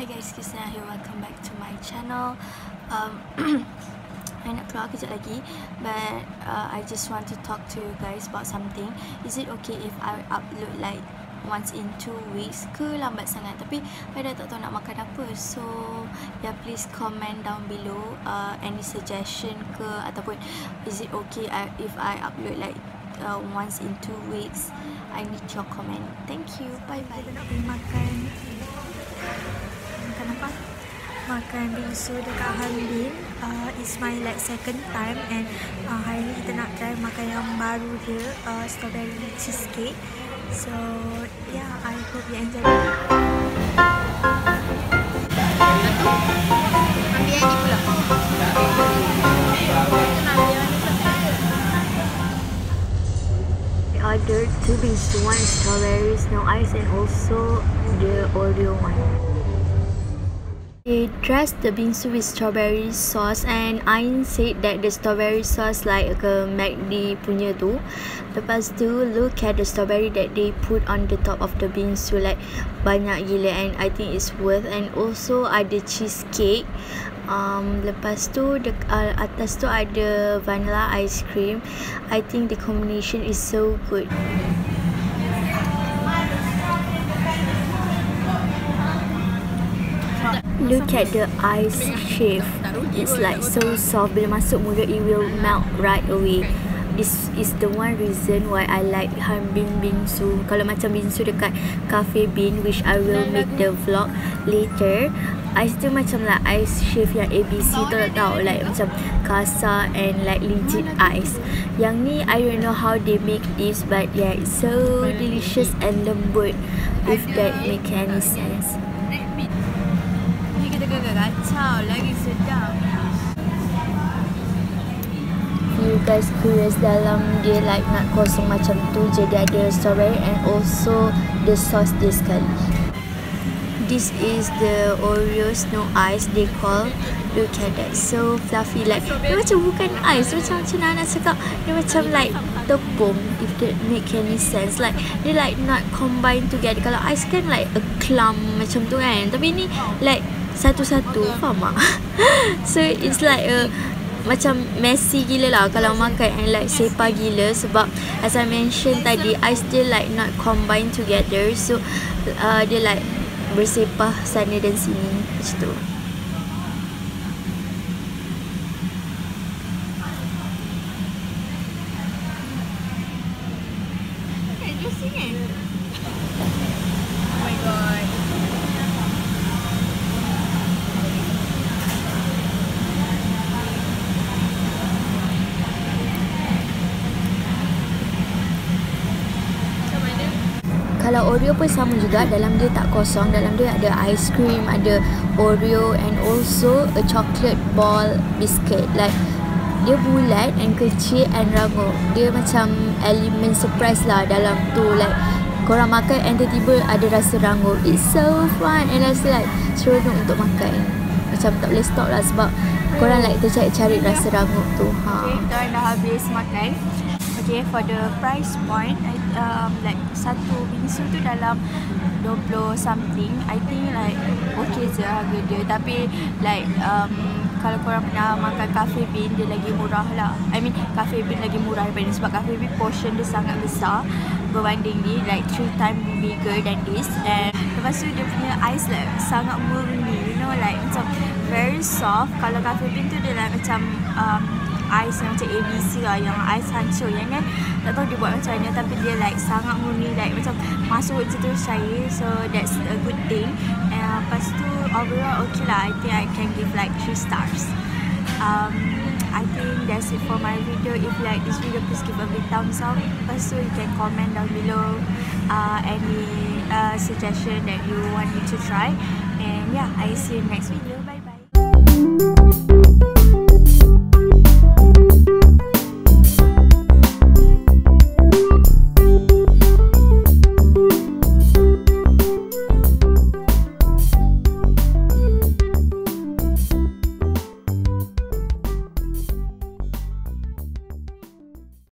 Hi guys, Kisna here. Welcome back to my channel. Um, I nak keluar kejap lagi But uh, I just want to talk to you guys about something. Is it okay if I upload like once in two weeks? Ke lambat sangat? Tapi I dah tak tahu nak makan apa. So yeah please comment down below uh, Any suggestion ke Ataupun is it okay if I upload like uh, once in two weeks? I need your comment. Thank you, bye bye Makan apa? Makan bingsu dekat Harbin uh, It's my like second time And uh, hari ni kita nak try makan yang baru dia uh, Strawberry cheesecake So yeah, I hope you enjoy it Ambil yang ni pula I ordered two bingsu, one strawberries, no ice and also the Oreo one. They dressed the bingsu with strawberry sauce and Ain said that the strawberry sauce like a McD punya tu. Lepas tu look at the strawberry that they put on the top of the bingsu like banyak gila and I think it's worth and also ada cheesecake. Um, lepas tu de, uh, atas tu ada vanilla ice cream. I think the combination is so good. Look at the ice shape. It's like so soft. Bila masuk mulut, it will melt right away. This is the one reason why I like Harbin Bingsu. Kalau macam bingsu dekat Cafe Bean, which I will make the vlog later. Ice tu macam like ice shape yang ABC tu tahu like macam kasar and like legit ice. Yang ni I don't know how they make this but yeah it's so delicious and lembut if that make any sense. Kacau lagi sedap. You guys curious dalam dia like nak kosong macam tu jadi ada strawberry and also the sauce dia sekali. This is the Oreo snow ice they call. Look at that, so fluffy like dia macam bukan ice, macam macam nak cakap dia macam like tepung if that make any sense like dia like not combine together kalau ice kan like a clump macam tu kan tapi ni like satu-satu faham tak? So it's like a macam messy gila lah kalau makan and like sepa gila sebab as I mention tadi I still like not combine together. So uh, dia like bersepah sana dan sini macam tu. Eh? Kalau Oreo pun sama juga. Dalam dia tak kosong. Dalam dia ada ice cream ada Oreo and also a chocolate ball biscuit. Like dia bulat and kecil and rangup dia macam elemen surprise lah dalam tu. Like korang makan and tiba-tiba ada rasa rangup it's so fun. And rasa like seronok untuk makan. Macam tak boleh stop lah sebab korang like tercari-cari rasa rangup tu. Ha. Kita dah habis makan Okay, for the price point, um, like satu bingsu tu dalam 20 something. I think like okay je harga dia. Tapi like um, kalau korang pernah makan Cafe Bean, dia lagi murah lah. I mean, Cafe Bean lagi murah daripada ni. Sebab Cafe Bean portion dia sangat besar berbanding ni. Like three time bigger than this. And lepas tu dia punya ice like sangat murni. You know like macam very soft. Kalau Cafe Bean tu dia like macam um, ice yang macam ABC lah yang ice hancur yang kan? Tak tahu dia buat macam mana tapi dia like sangat murni like macam masuk je tu cair so that's a good thing. And uh, lepas tu overall okay lah I think I can give like 3 stars. Um, I think that's it for my video. If you like this video please give a big thumbs up. Lepas tu you can comment down below uh, any uh, suggestion that you want me to try. And yeah I see you next video. Bye bye